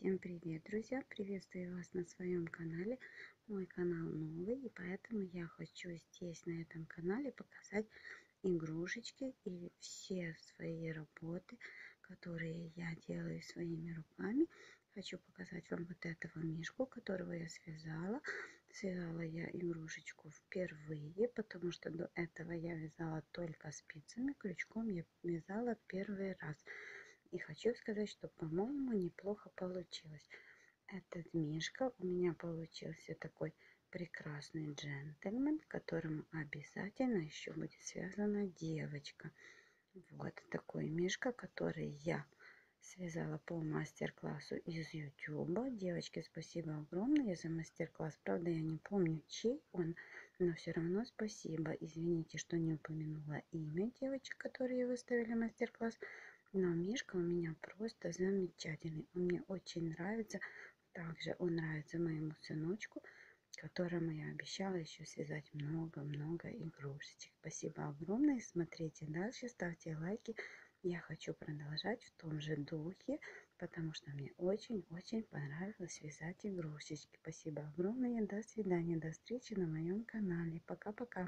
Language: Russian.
Всем привет, друзья! Приветствую вас на своем канале. Мой канал новый, и поэтому я хочу здесь, на этом канале, показать игрушечки и все свои работы, которые я делаю своими руками. Хочу показать вам вот этого мишку, которого я связала. Связала я игрушечку впервые, потому что до этого я вязала только спицами, крючком я вязала первый раз. И хочу сказать, что, по-моему, неплохо получилось. Этот мишка у меня получился такой прекрасный джентльмен, которому обязательно еще будет связана девочка. Вот такой мишка, который я связала по мастер-классу из YouTube. Девочки, спасибо огромное за мастер-класс. Правда, я не помню, чей он, но все равно спасибо. Извините, что не упомянула имя девочек, которые выставили мастер-класс. Но Мишка у меня просто замечательный. Он мне очень нравится. Также он нравится моему сыночку, которому я обещала еще связать много-много игрушечек. Спасибо огромное. Смотрите дальше, ставьте лайки. Я хочу продолжать в том же духе, потому что мне очень-очень понравилось вязать игрушечки. Спасибо огромное. До свидания. До встречи на моем канале. Пока-пока.